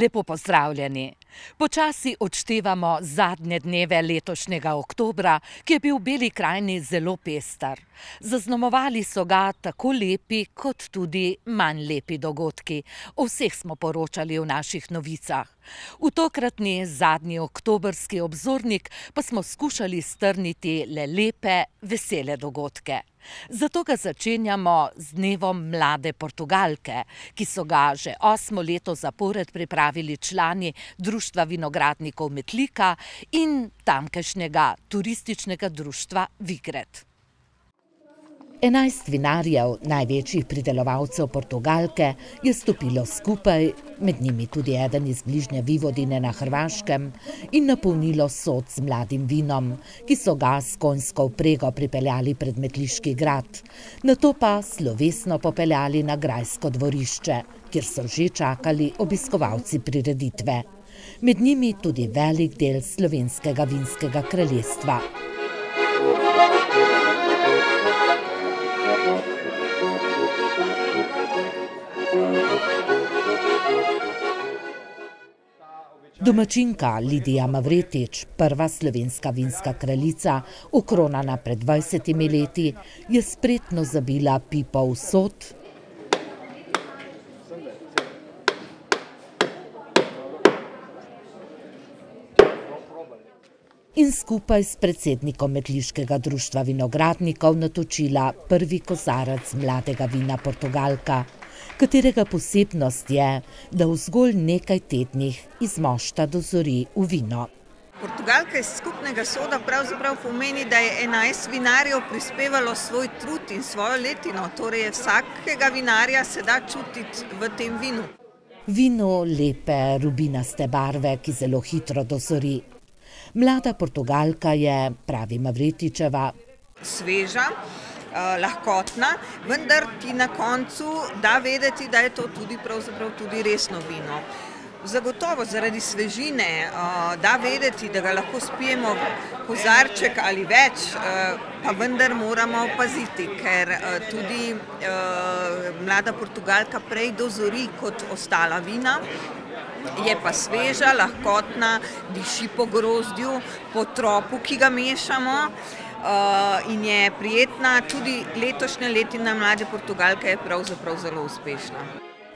Lepo pozdravljeni. Počasi odštevamo zadnje dneve letošnjega oktobra, ki je bil v Beli krajini zelo pester. Zaznamovali so ga tako lepi kot tudi manj lepi dogodki. O vseh smo poročali v naših novicah. V tokratni zadnji oktobrski obzornik pa smo skušali strniti le lepe, vesele dogodke. Zato ga začenjamo z dnevom mlade Portugalke, ki so ga že osmo leto zapored pripravili člani Društva vinogradnikov Metlika in tamkajšnjega turističnega društva Vigret. Enajst vinarjev, največjih pridelovalcev Portugalke, je stopilo skupaj, med njimi tudi eden iz bližnje Vivodine na Hrvaškem, in napolnilo sod z mladim vinom, ki so ga s konjsko vprego pripeljali pred Metliški grad, nato pa slovesno popeljali na grajsko dvorišče, kjer so že čakali obiskovalci prireditve. Med njimi tudi velik del slovenskega vinskega kraljestva. Domačinka Lidija Mavretič, prva slovenska vinska kraljica, okronana pred dvajsetimi leti, je spretno zabila pipo v in skupaj s predsednikom Metliškega društva vinogradnikov natočila prvi kozarec mladega vina Portugalka, katerega posebnost je, da v zgolj nekaj tednih iz mošta dozori v vino. Portugalka iz skupnega soda pravzaprav pomeni, da je enajst vinarjev prispevalo svoj trud in svojo letino, torej vsakega vinarja se da čutiti v tem vinu. Vino lepe rubinaste barve, ki zelo hitro dozori. Mlada Portugalka je, pravi Mavretičeva, sveža, lahkotna, vendar ti na koncu da vedeti, da je to tudi pravzaprav tudi resno vino. Zagotovo zaradi svežine da vedeti, da ga lahko spijemo kozarček ali več, pa vendar moramo paziti, ker tudi mlada Portugalka prej dozori kot ostala vina. Je pa sveža, lahkotna, diši po grozdju, po tropu, ki ga mešamo, in je prijetna, tudi letošnja letina mlade Portugalke je pravzaprav zelo uspešna.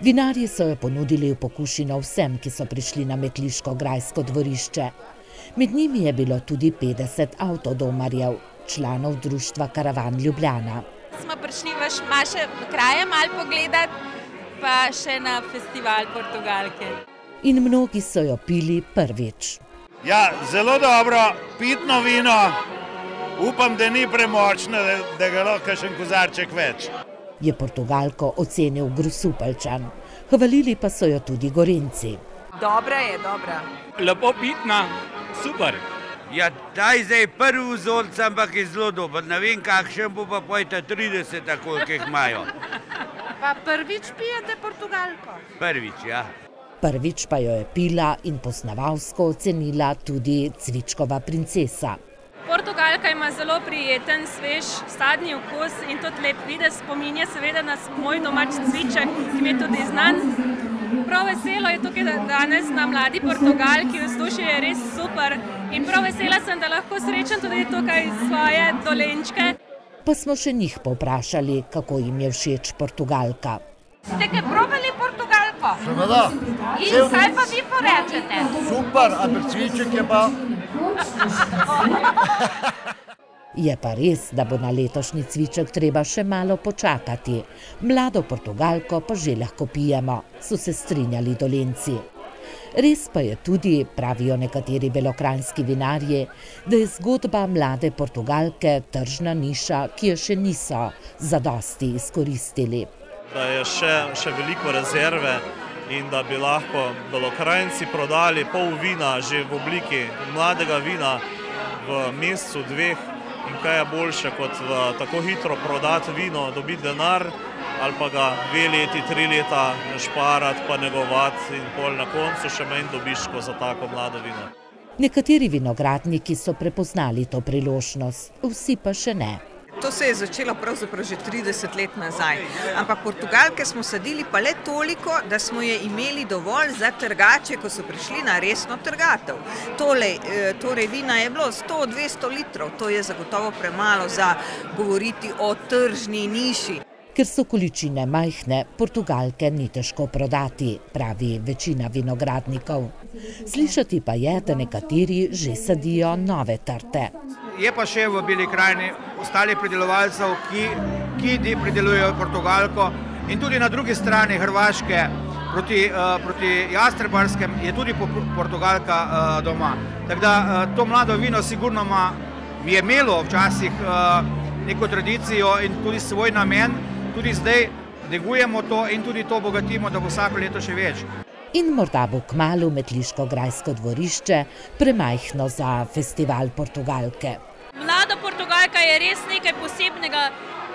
Vinarji so jo ponudili v pokušino vsem, ki so prišli na metliško grajsko dvorišče. Med njimi je bilo tudi petdeset avtodomarjev, članov društva Karavan Ljubljana. Smo prišli vaše kraje malo pogledat pa še na festival Portugalke. In mnogi so jo pili prvič. Ja, zelo dobro pitno vino, upam, da ni premočno, da ga lahko kakšen kozarček več. Je Portugalko ocenil Grosupeljčan. Hvalili pa so jo tudi Gorenjci. Dobra je, dobra. Lepo pitna, super. Ja, ta je zdaj prvi vzorec, ampak je zelo dober, ne vem, kakšen bo pa pol ta trideseta, koliko jih imajo. Pa prvič pijete Portugalko? Prvič, ja. Prvič pa jo je pila in poznavalsko ocenila tudi cvičkova princesa. Portugalka ima zelo prijeten, svež, sadni okus in tudi lep videz, spominja seveda na moj domači cviček, ki mi je tudi znan. Prav veselo je tukaj danes na mladi Portugalki, vzdušje je res super in prav vesela sem, da lahko srečam tudi tukaj svoje dolenčke. Pa smo še njih povprašali, kako jim je všeč Portugalka. Ste kaj probali Portugalko? Seveda. In kaj pa vi porečete? Super, ampak cviček je pa... Je pa res, da bo na letošnji cviček treba še malo počakati. Mlado Portugalko pa že lahko pijemo, so se strinjali Dolenjci. Res pa je tudi, pravijo nekateri belokranjski vinarji, da je zgodba mlade Portugalke tržna niša, ki je še niso zadosti izkoristili. Da je še, še veliko rezerve in da bi lahko Belokranjci prodali pol vina že v obliki mladega vina v mesecu, dveh. In kaj je boljše, kot v tako hitro prodati vino, dobiti denar ali pa ga dve leti, tri leta šparati pa negovati in pol na koncu še manj dobiš ko za tako mlado vino. Nekateri vinogradniki so prepoznali to priložnost, vsi pa še ne. To se je začelo pravzaprav že 30 let nazaj. Ampak Portugalke smo sadili pa le toliko, da smo je imeli dovolj za trgače, ko so prišli na resno trgatev. Tole, eh, torej vina je bilo 100-200 litrov, to je zagotovo premalo za govoriti o tržni niši. Ker so količine majhne, Portugalke ni težko prodati, pravi večina vinogradnikov. Slišati pa je, da nekateri že sadijo nove trte. Je pa še v Beli krajini ostalih pridelovalcev, ki, ki pridelujejo Portugalko in tudi na drugi strani Hrvaške proti, uh, proti Jastrebarskem je tudi Portugalka uh, doma. Tako da uh, to mlado vino sigurno ima, je imelo včasih uh, neko tradicijo in tudi svoj namen, tudi zdaj negujemo to in tudi to obogatimo, da bo vsako leto še več. In morda bo kmalo metliško grajsko dvorišče premajhno za festival Portugalke. Mlada Portugalka je res nekaj posebnega,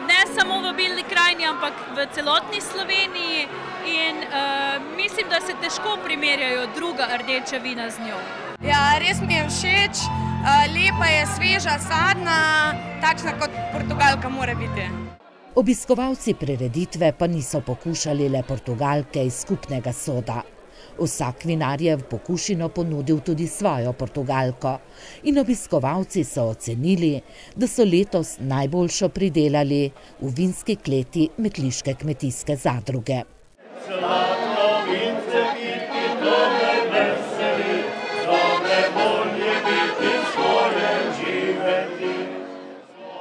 ne samo v Bili krajini, ampak v celotni Sloveniji. In uh, mislim, da se težko primerjajo druga rdeča vina z njo. Ja, res mi je všeč, uh, lepa je, sveža, sadna, takšna kot Portugalka mora biti. Obiskovalci prireditve pa niso pokušali le Portugalke iz skupnega soda. Vsak vinar je v pokušino ponudil tudi svojo Portugalko in obiskovalci so ocenili, da so letos najboljšo pridelali v vinski kleti Metliške kmetijske zadruge.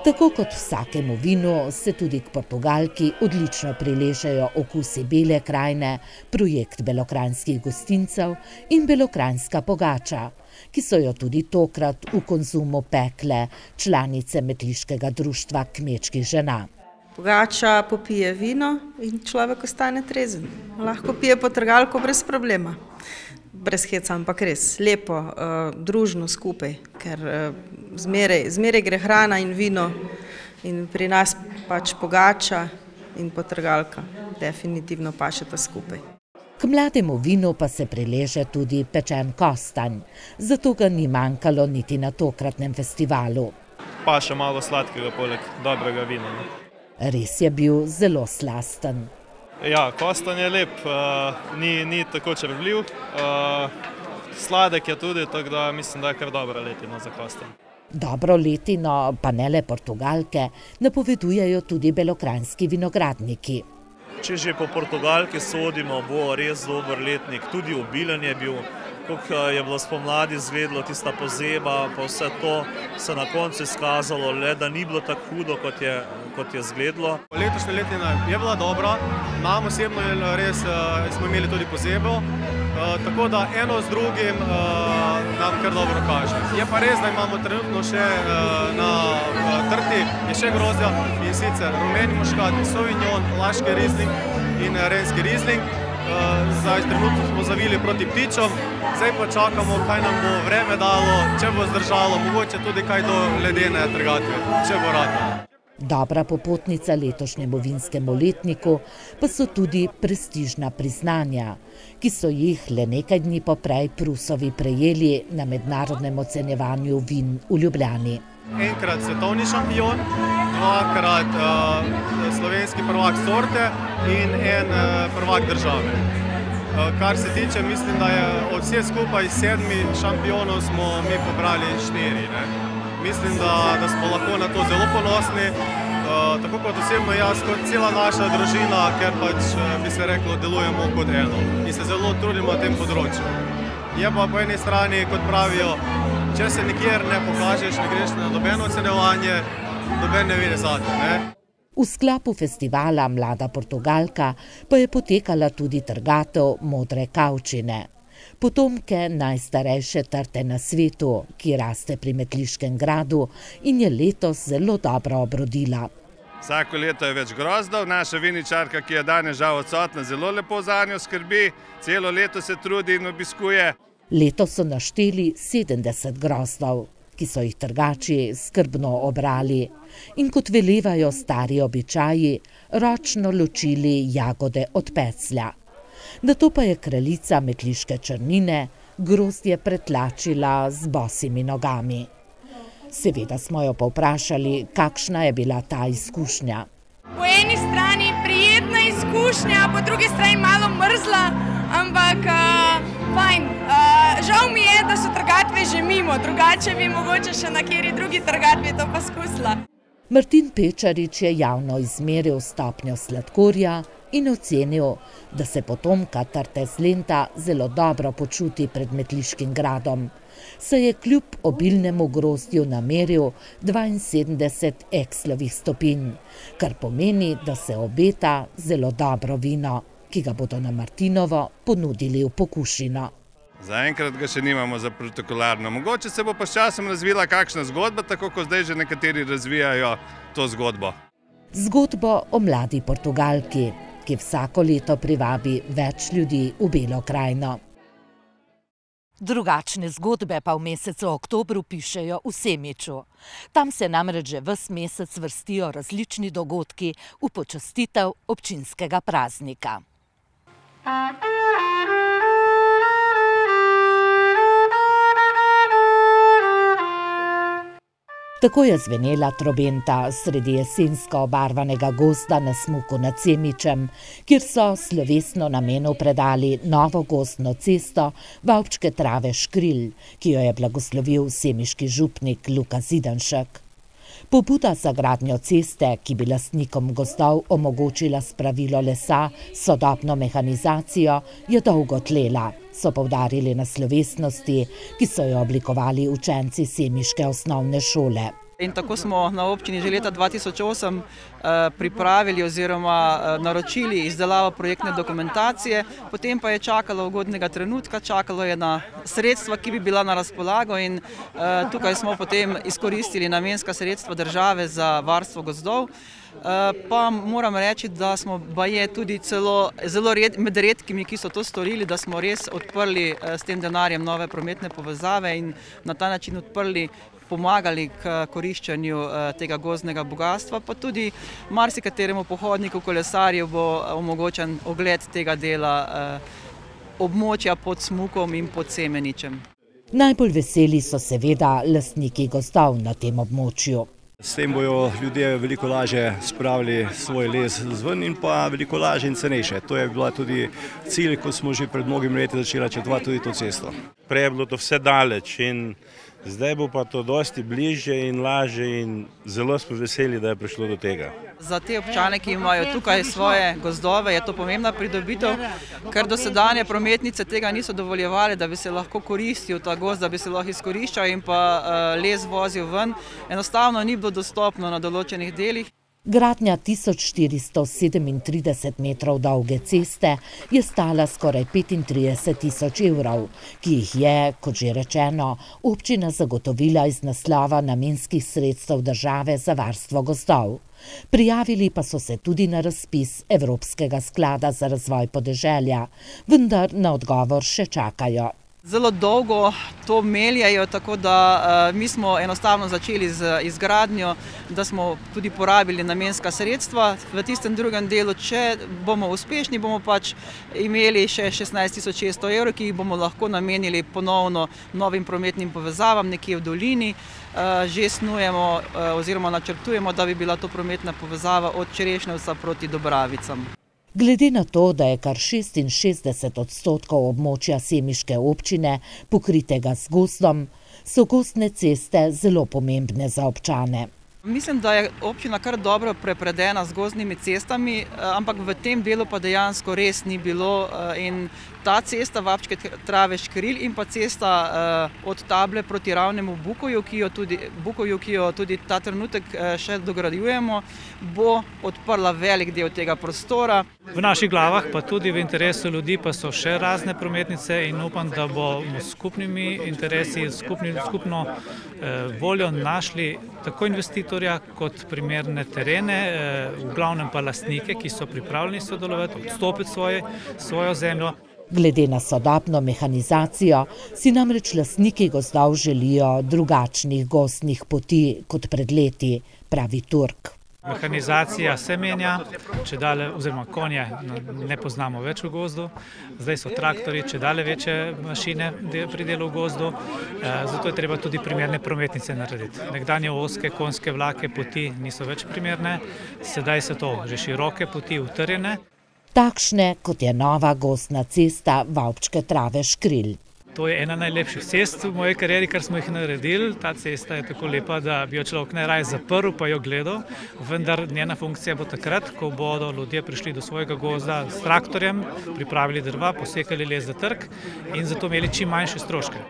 Tako kot vsakemu vinu se tudi k Portugalki odlično priležejo okusi bele krajine, projekt belokranskih gostincev in belokranska pogača, ki so jo tudi tokrat v konzumu pekle članice Metliškega društva kmečkih žena. Pogača popije vino in človek ostane trezen. Lahko pije potrgalko brez problema brez heca, ampak res lepo, uh, družno skupaj, ker uh, zmeraj, zmeraj gre hrana in vino in pri nas pač pogača in potrgalka, definitivno pašeta skupaj. K mlademu vinu pa se prileže tudi pečen kostanj, zato ga ni manjkalo niti na tokratnem festivalu. Pa še malo sladkega poleg dobrega vina. Ne? Res je bil zelo slasten. Ja, kostan je lep, uh, ni, ni tako črvljiv, uh, sladek je tudi, tako da mislim, da je kar dobro letino za kostan. Dobro letino, pa ne le portugalke, napovedujejo tudi belokranski vinogradniki. Če že po portugalki sodimo, bo res dober letnik, tudi obilen je bil kako je bilo spomladi izgledalo tista pozeba, pa vse to se na koncu izkazalo, le da ni bilo tako hudo, kot je, kot je izgledalo. Letošnja letina je bila dobra, nam osebno je res, uh, smo imeli tudi pozebo, uh, tako da eno z drugim uh, nam kar dobro kaže. Je pa res, da imamo trenutno še na trti, je še grozja in sicer rumeni muškat, sovignon, laški rizling in renski rizling. Zdaj trenutno smo zavili proti ptičom, zdaj pa čakamo, kaj nam bo vreme dalo, če bo zdržalo, mogoče tudi kaj do ledene trgatve, če bo rado. Dobra popotnica letošnjemu vinskemu letniku pa so tudi prestižna priznanja, ki so jih le nekaj dni poprej Prusovi prejeli na mednarodnem ocenjevanju vin v Ljubljani enkrat svetovni šampion, dvakrat uh, slovenski prvak sorte in en uh, prvak države. Uh, kar se tiče, mislim, da je od vse skupaj sedmi šampionov smo mi pobrali štiri. Ne? Mislim, da, da smo lahko na to zelo ponosni, uh, tako kot osebno jaz, kot cela naša družina, ker pač bi se reklo, delujemo kot eno in se zelo trudimo na tem področju. Je pa po eni strani, kot pravijo, če se nikjer ne pokažeš, ne greš na nobeno ocenjevanje, noben ne vidi zate. Ne? V sklopu festivala Mlada Portugalka pa je potekala tudi trgatev modre kavčine. Potomke najstarejše trte na svetu, ki raste pri Metliškem gradu in je letos zelo dobro obrodila. Vsako leto je več grozdov, naša viničarka, ki je danes žal odsotna, zelo lepo za njo skrbi, celo leto se trudi in obiskuje. Leto so našteli 70 grozdov, ki so jih trgači skrbno obrali in kot velevajo stari običaji, ročno ločili jagode od peclja. Na to pa je kraljica metliške črnine grozdje pretlačila z bosimi nogami. Seveda smo jo povprašali, kakšna je bila ta izkušnja. Po eni strani prijetna izkušnja, po drugi strani malo mrzla, ampak uh, fajn. Uh, žal mi je, da so trgatve že mimo, drugače bi mogoče še na kjeri drugi trgatvi to poskusila. Martin Pečarič je javno izmeril stopnjo sladkorja in ocenil, da se potomka Tarteslenta zelo dobro počuti pred Metliškim gradom. Se je kljub obilnemu grozdju nameril 72 ekslovih stopinj, kar pomeni, da se obeta zelo dobro vino, ki ga bodo na Martinovo ponudili v pokušino. Zaenkrat ga še nimamo za protokolarno. Mogoče se bo pa s časom razvila kakšna zgodba, tako kot zdaj že nekateri razvijajo to zgodbo. Zgodbo o mladi Portugalki, ki vsako leto privabi več ljudi v Belo krajino. Drugačne zgodbe pa v mesecu oktobru pišejo v Semiču. Tam se namreč že ves mesec vrstijo različni dogodki v počastitev občinskega praznika. Tako je zvenela trobenta sredi jesensko obarvanega gozda na smuku nad Semičem, kjer so slovesno namenu predali novo gozdno cesto Vavčke trave Škril, ki jo je blagoslovil semiški župnik Luka Zidanšek. Pobuda za gradnjo ceste, ki bi lastnikom gozdov omogočila spravilo lesa, sodobno mehanizacijo, je dolgo tlela, so poudarili na slovesnosti, ki so jo oblikovali učenci semiške osnovne šole. In tako smo na občini že leta 2008 pripravili oziroma naročili izdelavo projektne dokumentacije, potem pa je čakalo ugodnega trenutka, čakalo je na sredstva, ki bi bila na razpolago in tukaj smo potem izkoristili namenska sredstva države za varstvo gozdov. Pa moram reči, da smo baje tudi celo zelo red, med redkimi, ki so to storili, da smo res odprli s tem denarjem nove prometne povezave in na ta način odprli pomagali k koriščenju tega gozdnega bogatstva, pa tudi marsikateremu pohodniku, kolesarju bo omogočen ogled tega dela območja pod Smukom in pod Semeničem. Najbolj veseli so seveda lastniki gozdov na tem območju. S tem bojo ljudje veliko lažje spravili svoj les zven in pa veliko lažje in cenejše. To je bila tudi cilj, ko smo že pred mnogimi leti začeli načrtovati tudi to cesto. Prej je bilo to vse daleč in zdaj bo pa to dosti bližje in lažje in zelo smo veseli, da je prišlo do tega. Za te občane, ki imajo tukaj svoje gozdove, je to pomembna pridobitev, ker dosedanje prometnice tega niso dovoljevale, da bi se lahko koristil ta gozd, da bi se lahko izkoriščal in pa les vozil ven. Enostavno ni bilo dostopno na določenih delih. Gradnja tisoč štiristo sedemintrideset metrov dolge ceste je stala skoraj petintrideset tisoč evrov, ki jih je, kot že rečeno, občina zagotovila iz naslova namenskih sredstev države za varstvo gozdov. Prijavili pa so se tudi na razpis Evropskega sklada za razvoj podeželja, vendar na odgovor še čakajo. Zelo dolgo to meljejo, tako da mi smo enostavno začeli z izgradnjo, da smo tudi porabili namenska sredstva. V tistem drugem delu, če bomo uspešni, bomo pač imeli še šestnajst tisoč šeststo evrov, ki jih bomo lahko namenili ponovno novim prometnim povezavam nekje v dolini. Že snujemo oziroma načrtujemo, da bi bila to prometna povezava od Čerešnjevca proti Dobravicam. Glede na to, da je kar šestinšestdeset odstotkov območja semiške občine pokritega z gozdom, so gozdne ceste zelo pomembne za občane. Mislim, da je občina kar dobro prepredena z gozdnimi cestami, ampak v tem delu pa dejansko res ni bilo in ta cesta Vapčke trave Škril in pa cesta od Table proti Ravnemu Bukovju, ki jo tudi, Bukovju, ki jo tudi ta trenutek še dograjujemo, bo odprla velik del tega prostora. V naših glavah pa tudi v interesu ljudi pa so še razne prometnice in upam, da bomo s skupnimi interesi, skupno voljo našli tako investitorja kot primerne terene, v glavnem pa lastnike, ki so pripravljeni sodelovati, odstopiti svoje, svojo zemljo. Glede na sodobno mehanizacijo si namreč lastniki gozdov želijo drugačnih gozdnih poti kot pred leti, pravi Turk. Mehanizacija se menja, če dalje, oziroma konje ne poznamo več v gozdu, zdaj so traktori, če dalje večje mašine pri delu v gozdu, zato je treba tudi primerne prometnice narediti. Nekdanje oske konjske vlake poti niso več primerne, sedaj so to že široke poti, utrjene. Takšne, kot je nova gozdna cesta Vavčke trave Škrilj. To je ena najlepših cest v moji karieri, kar smo jih naredili. Ta cesta je tako lepa, da bi jo človek najraje zaprl pa jo gledal, vendar njena funkcija bo takrat, ko bodo ljudje prišli do svojega gozda s traktorjem, pripravili drva, posekali les za trg in zato imeli čim manjše stroške.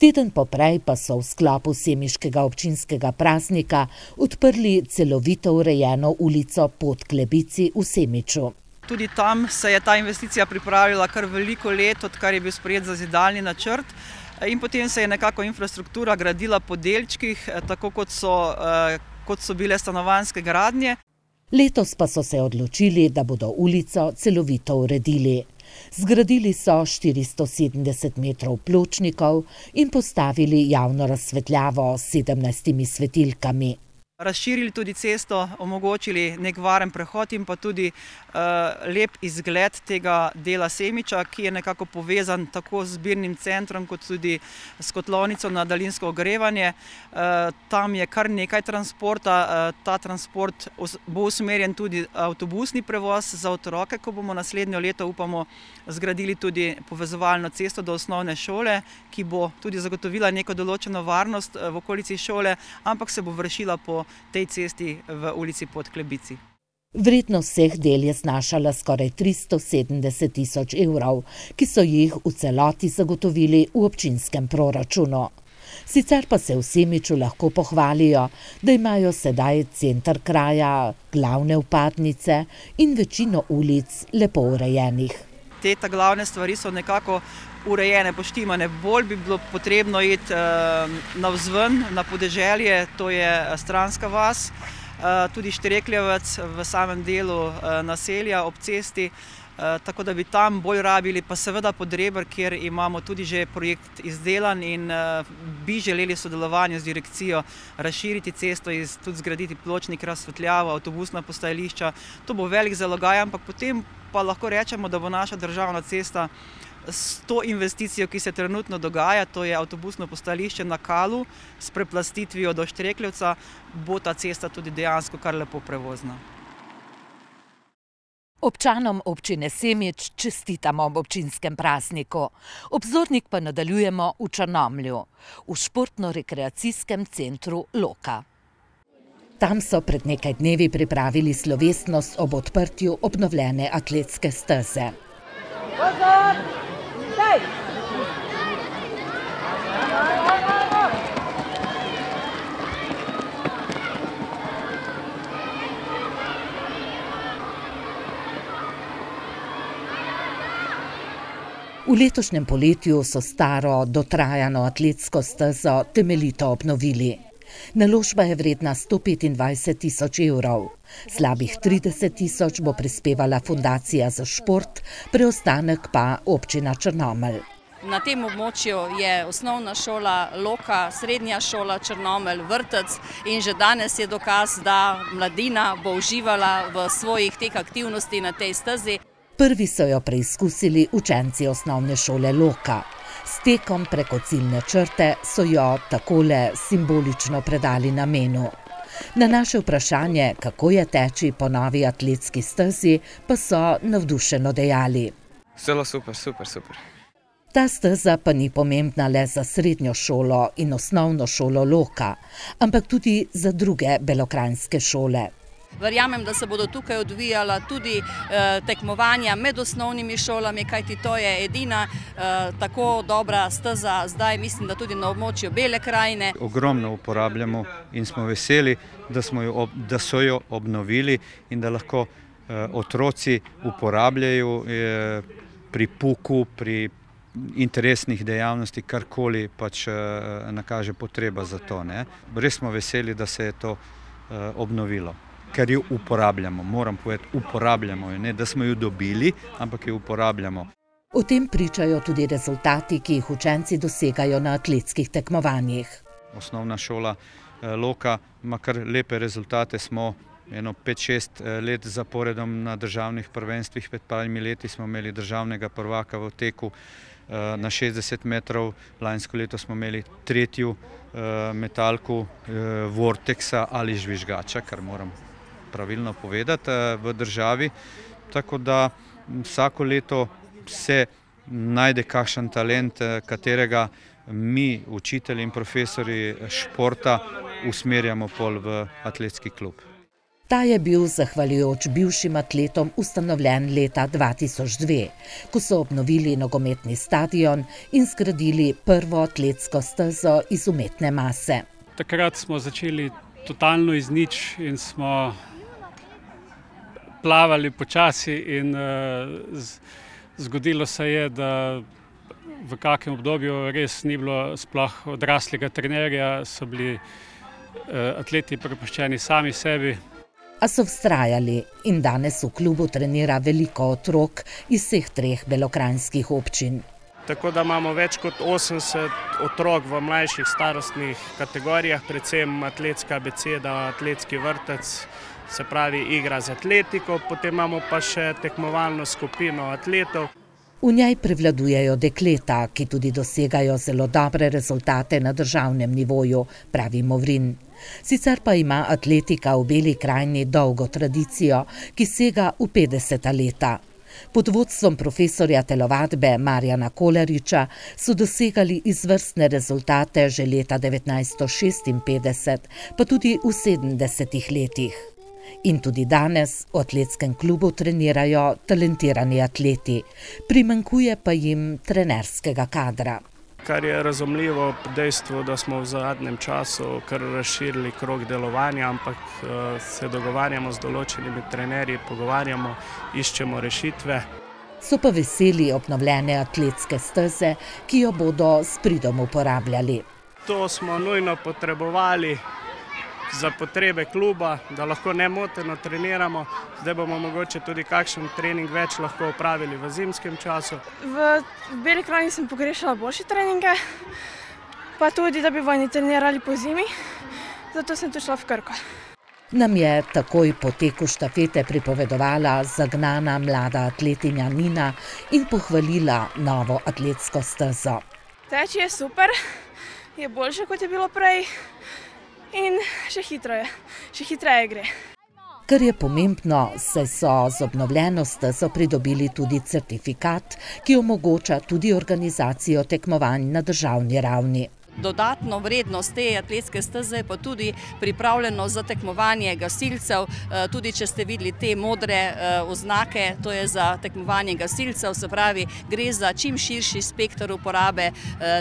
Teden poprej pa so v sklopu semiškega občinskega praznika odprli celovito urejeno ulico Podklebici v Semiču. Tudi tam se je ta investicija pripravila kar veliko let, odkar je bil sprejet zazidalni načrt. In potem se je nekako infrastruktura gradila po delčkih, tako kot so, kot so bile stanovanjske gradnje. Letos pa so se odločili, da bodo ulico celovito uredili. Zgradili so štiristo sedemdeset metrov pločnikov in postavili javno razsvetljavo s sedemnajstimi svetilkami. Razširili tudi cesto, omogočili neki varen prehod in pa tudi lep izgled tega dela Semiča, ki je nekako povezan tako z zbirnim centrom kot tudi s kotlovnico na daljinsko ogrevanje. Tam je kar nekaj transporta, ta transport bo usmerjen tudi avtobusni prevoz za otroke, ko bomo naslednje leto, upamo, zgradili tudi povezovalno cesto do osnovne šole, ki bo tudi zagotovila neko določeno varnost v okolici šole, ampak se bo vršila po tej cesti v ulici Podklebici. Vrednost vseh del je znašala skoraj tristo sedemdeset tisoč evrov, ki so jih v celoti zagotovili v občinskem proračunu. Sicer pa se v Semiču lahko pohvalijo, da imajo sedaj center kraja, glavne vpadnice in večino ulic lepo urejenih. Te glavne stvari so nekako urejene, poštimane, bolj bi bilo potrebno iti navzven, na podeželje, to je Stranska vas, tudi Štrekljevec v samem delu naselja ob cesti, tako da bi tam bolj rabili, pa seveda Podreber, kjer imamo tudi že projekt izdelan in bi želeli v sodelovanju z direkcijo razširiti cesto, tudi zgraditi pločnik, razsvetljavo, avtobusna postajališča. To bo velik zalogaj, ampak potem pa lahko rečemo, da bo naša državna cesta s to investicijo, ki se trenutno dogaja, to je avtobusno postajališče na Kalu, s preplastitvijo do Štrekljevca, bo ta cesta tudi dejansko kar lepo prevozna. Občanom občine Semič čestitamo ob občinskem prazniku. Obzornik pa nadaljujemo v Črnomlju, v športno-rekreacijskem centru Loka. Tam so pred nekaj dnevi pripravili slovesnost ob odprtju obnovljene atletske steze. V letošnjem poletju so staro, dotrajano atletsko stezo temeljito obnovili. Naložba je vredna sto petindvajset tisoč evrov. Slabih trideset tisoč bo prispevala Fundacija za šport, preostanek pa občina Črnomelj. Na tem območju je osnovna šola Loka, srednja šola Črnomelj, vrtec in že danes je dokaz, da mladina bo uživala v svojih teh aktivnostih na tej stezi. Prvi so jo preizkusili učenci Osnovne šole Loka. S tekom preko ciljne črte so jo takole simbolično predali namenu. Na naše vprašanje, kako je teči po novi atletski stezi, pa so navdušeno dejali: Zelo super, super, super. Ta steza pa ni pomembna le za srednjo šolo in Osnovno šolo Loka, ampak tudi za druge belokranjske šole. Verjamem, da se bodo tukaj odvijala tudi tekmovanja med osnovnimi šolami, kajti to je edina tako dobra steza zdaj, mislim, da tudi na območju Bele krajine. Ogromno uporabljamo in smo veseli, da smo jo da so jo obnovili in da lahko otroci uporabljajo pri pouku, pri interesnih dejavnostih, karkoli pač nakaže potreba za to, ne. Res smo veseli, da se je to obnovilo. Ker jo uporabljamo, moram povedati, uporabljamo jo, ne da smo jo dobili, ampak jo uporabljamo. O tem pričajo tudi rezultati, ki jih učenci dosegajo na atletskih tekmovanjih. Osnovna šola Loka ima kar lepe rezultate, smo eno 5-6 let zaporedom na državnih prvenstvih, pred parimi leti smo imeli državnega prvaka v teku na 60 metrov, lansko leto smo imeli tretjo metalko Vortexa ali žvižgača, kar moram pravilno povedati v državi, tako da vsako leto se najde kakšen talent, katerega mi, učitelji in profesorji športa, usmerjamo pol v atletski klub. Ta je bil zahvaljujoč bivšim atletom ustanovljen leta 2002, ko so obnovili nogometni stadion in zgradili prvo atletsko stezo iz umetne mase. Takrat smo začeli totalno iz nič in smo plavali počasi in zgodilo se je, da v kakem obdobju res ni bilo sploh odraslega trenerja, so bili atleti prepuščeni sami sebi. A so vztrajali in danes v klubu trenira veliko otrok iz vseh treh belokranjskih občin. Tako da imamo več kot 80 otrok v mlajših starostnih kategorijah, predvsem atletska abeceda, atletski vrtec, se pravi igra z atletiko, potem imamo pa še tekmovalno skupino atletov. V njej prevladujejo dekleta, ki tudi dosegajo zelo dobre rezultate na državnem nivoju, pravi Movrin. Sicer pa ima atletika v Beli krajini dolgo tradicijo, ki sega v petdeseta leta. Pod vodstvom profesorja telovadbe Marjana Kolariča so dosegali izvrstne rezultate že leta devetnajststo šestinpetdeset, pa tudi v sedemdesetih letih. In tudi danes v atletskem klubu trenirajo talentirani atleti, primanjkuje pa jim trenerskega kadra. Kar je razumljivo ob dejstvu, da smo v zadnjem času kar razširili krog delovanja, ampak se dogovarjamo z določenimi trenerji, pogovarjamo, iščemo rešitve. So pa veseli obnovljene atletske steze, ki jo bodo s pridom uporabljali. To smo nujno potrebovali za potrebe kluba, da lahko nemoteno treniramo, zdaj bomo mogoče tudi kakšen trening več lahko opravili v zimskem času. V Beli krajini sem pogrešala boljše treninge, pa tudi, da bi oni trenirali pozimi, zato sem tudi šla v Krko. Nam je takoj po teku štafete pripovedovala zagnana mlada atletinja Nina in pohvalila novo atletsko stezo. Teči je super, je boljše, kot je bilo prej, in še hitro je, še hitreje gre. Kar je pomembno, saj so z obnovljeno stezo pridobili tudi certifikat, ki omogoča tudi organizacijo tekmovanj na državni ravni. Dodatno vrednost te atletske steze pa tudi pripravljenost za tekmovanje gasilcev, tudi če ste videli te modre oznake, to je za tekmovanje gasilcev, se pravi, gre za čim širši spekter uporabe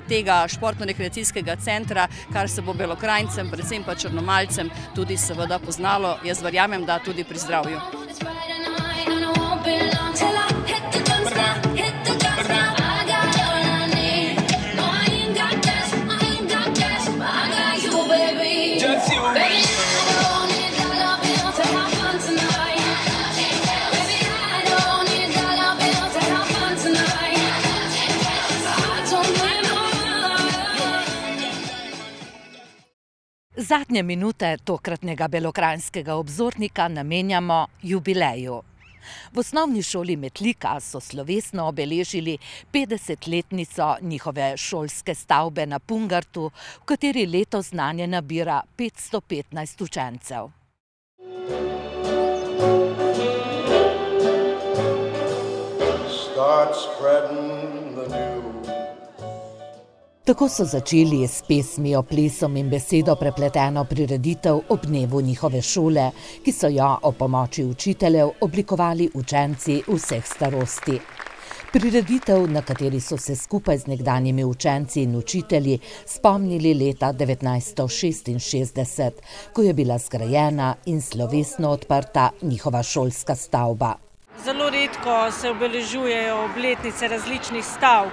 tega športno-rekreacijskega centra, kar se bo Belokranjcem, predvsem pa Črnomaljcem tudi seveda poznalo, jaz verjamem, da tudi pri zdravju. Zadnje minute tokratnega belokranjskega obzornika namenjamo jubileju. V Osnovni šoli Metlika so slovesno obeležili petdesetletnico njihove šolske stavbe na Pungartu, v kateri letos znanje nabira petsto petnajst učencev. Tako so začeli s pesmijo, plesom in besedo prepleteno prireditev ob dnevu njihove šole, ki so jo ob pomoči učiteljev oblikovali učenci vseh starosti. Prireditev, na kateri so se skupaj z nekdanjimi učenci in učitelji spomnili leta devetnajststo šestinšestdeset, ko je bila zgrajena in slovesno odprta njihova šolska stavba. Redko se obeležujejo obletnice različnih stavb,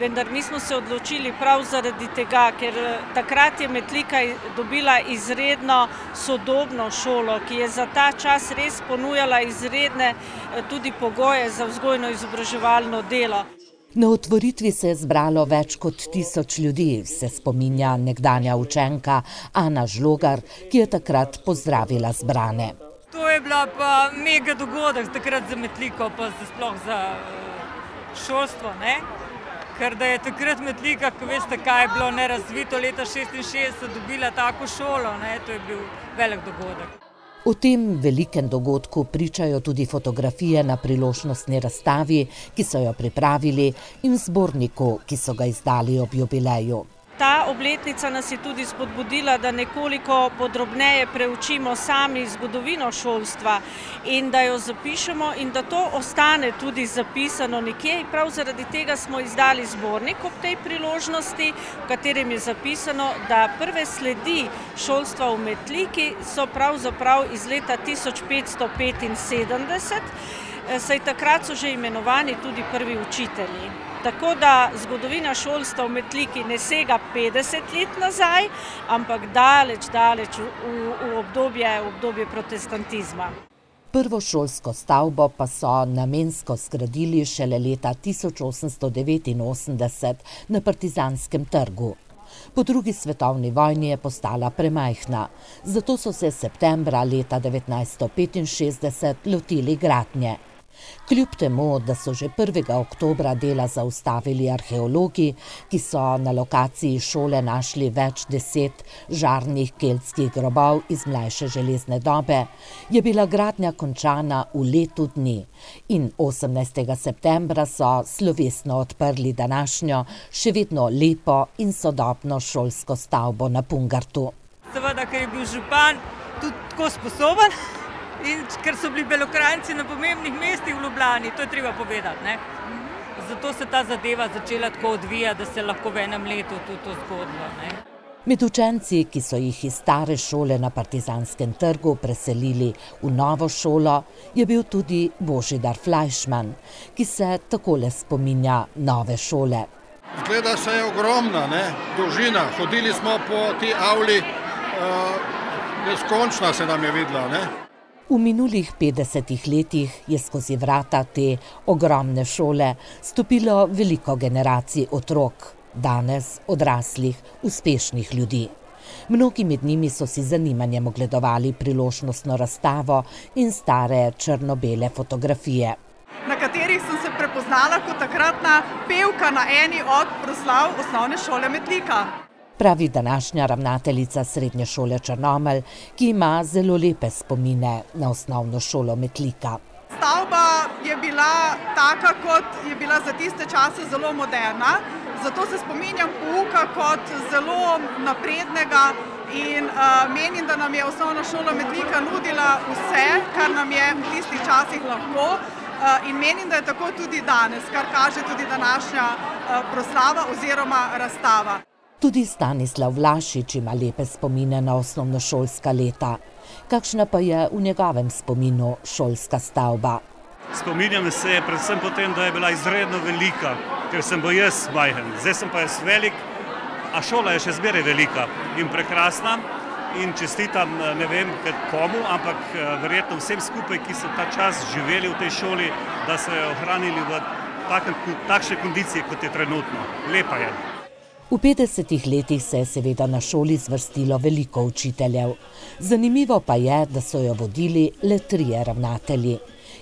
vendar mi smo se odločili prav zaradi tega, ker takrat je Metlika dobila izredno sodobno šolo, ki je za ta čas res ponujala izredne tudi pogoje za vzgojno-izobraževalno delo. Na otvoritvi se je zbralo več kot tisoč ljudi, se spominja nekdanja učenka Ana Žlogar, ki je takrat pozdravila zbrane. To je bila pa mega dogodek takrat za Metliko, pa za sploh za uh, šolstvo, ne? Ker da je takrat Metlika, ko veste, kaj je bilo nerazvito, leta 66 dobila tako šolo, ne? To je bil velik dogodek. O tem velikem dogodku pričajo tudi fotografije na priložnostni razstavi, ki so jo pripravili, in zborniku, ki so ga izdali ob jubileju. Ta obletnica nas je tudi spodbudila, da nekoliko podrobneje preučimo sami zgodovino šolstva in da jo zapišemo in da to ostane tudi zapisano nekje. Prav zaradi tega smo izdali zbornik ob tej priložnosti, v katerem je zapisano, da prve sledi šolstva v Metliki so pravzaprav iz leta 1575, saj takrat so že imenovani tudi prvi učitelji. Tako da zgodovina šolstva v Metliki ne sega 50 let nazaj, ampak daleč, daleč v, v obdobje, v obdobje protestantizma. Prvo šolsko stavbo pa so namensko zgradili šele leta 1889 na Partizanskem trgu. Po drugi svetovni vojni je postala premajhna, zato so se septembra leta 1965 lotili gradnje. Kljub temu, da so že 1. oktobra dela zaustavili arheologi, ki so na lokaciji šole našli več deset žarnih keltskih grobov iz mlajše železne dobe, je bila gradnja končana v letu dni in 18. septembra so slovesno odprli današnjo, še vedno lepo in sodobno šolsko stavbo na Pungartu. Seveda, ker je bil župan tudi tako sposoben, in ker so bili belokranjci na pomembnih mestih v Ljubljani, to je treba povedati. Ne? Zato se ta zadeva začela tako odvijati, da se lahko v enem letu tudi to zgodilo. Ne? Med učenci, ki so jih iz stare šole na Partizanskem trgu preselili v novo šolo, je bil tudi Božidar Flajšman, ki se takole spominja nove šole. Zgleda se je ogromna, ne? dolžina. Hodili smo po ti avli, uh, neskončna se nam je videla. Ne? V minulih 50 letih je skozi vrata te ogromne šole stopilo veliko generacij otrok, danes odraslih, uspešnih ljudi. Mnogi med njimi so si zanimanjem ogledovali priložnostno razstavo in stare črno-bele fotografije. Na katerih sem se prepoznala kot takratna pevka na eni od proslav osnovne šole Metlika pravi današnja ravnateljica srednje šole Črnomelj, ki ima zelo lepe spomine na osnovno šolo Metlika. Stavba je bila taka, kot je bila za tiste čase zelo moderna, zato se spominjam pouka kot zelo naprednega in uh, menim, da nam je osnovna šola Metlika nudila vse, kar nam je v tistih časih lahko. Uh, in menim, da je tako tudi danes, kar kaže tudi današnja uh, proslava oziroma razstava. Tudi Stanislav Vlašič ima lepe spomine na osnovnošolska leta. Kakšna pa je v njegovem spominu šolska stavba? Spominjam se predvsem potem, da je bila izredno velika, ker sem bil jaz majhen. Zdaj sem pa jaz velik, a šola je še zmeraj velika in prekrasna. In čestitam ne vem komu, ampak verjetno vsem skupaj, ki so ta čas živeli v tej šoli, da so jo ohranili v takšne kondicije, kot je trenutno. Lepa je. V 50 letih se je seveda na šoli zvrstilo veliko učiteljev. Zanimivo pa je, da so jo vodili le trije ravnatelji.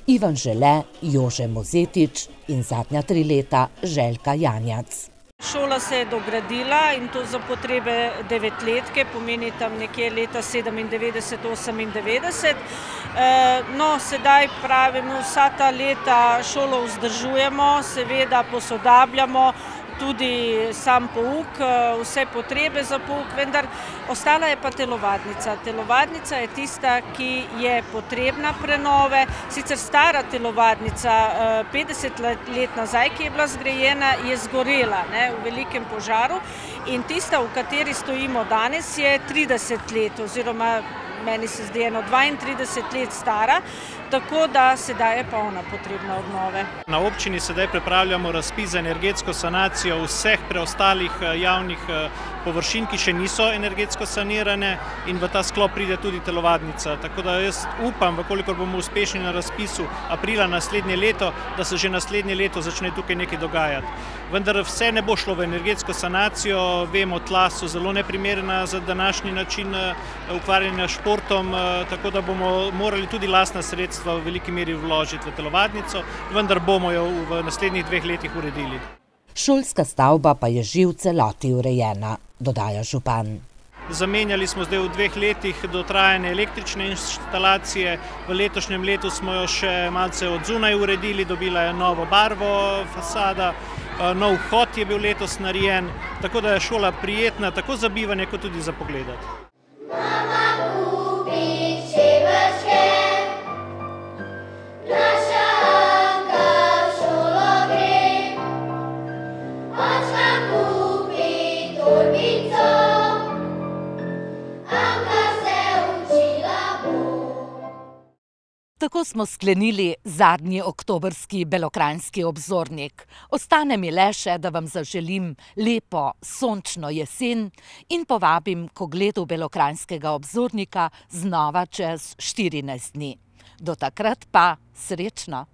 Ivan Žele, Jože Mozetič in zadnja tri leta Željka Janjac. Šola se je dogradila in to za potrebe devetletke, pomeni tam nekje leta 97-98. No, sedaj pravimo, vsa ta leta šolo vzdržujemo, seveda posodabljamo, tudi sam pouk, vse potrebe za pouk, vendar ostala je pa telovadnica. Telovadnica je tista, ki je potrebna prenove. Sicer stara telovadnica, 50 let nazaj, ki je bila zgrajena, je zgorela ne, v velikem požaru in tista, v kateri stojimo danes, je 30 let oziroma meni se zdi eno 32 let stara. Tako da sedaj je pa ona potrebna obnove. Na občini sedaj pripravljamo razpis za energetsko sanacijo vseh preostalih eh, javnih eh, površin, ki še niso energetsko sanirane in v ta sklop pride tudi telovadnica. Tako da jaz upam, vkolikor bomo uspešni na razpisu aprila naslednje leto, da se že naslednje leto začne tukaj nekaj dogajati. Vendar vse ne bo šlo v energetsko sanacijo, vemo, tla so zelo neprimerna za današnji način eh, ukvarjanja športom, tako da bomo morali tudi lastna sredstva v veliki meri vložiti v telovadnico, vendar bomo jo v naslednjih dveh letih uredili. Šolska stavba pa je že v celoti urejena, dodaja župan. Zamenjali smo zdaj v dveh letih dotrajane električne inštalacije, v letošnjem letu smo jo še malce od zunaj uredili, dobila je novo barvo fasada, nov vhod je bil letos narejen, tako da je šola prijetna tako za bivanje kot tudi za pogledati. Tako smo sklenili zadnji oktobrski belokranjski obzornik. Ostane mi le še, da vam zaželim lepo sončno jesen in povabim k ogledu belokranjskega obzornika znova čez štirinajst dni. Do takrat pa srečno!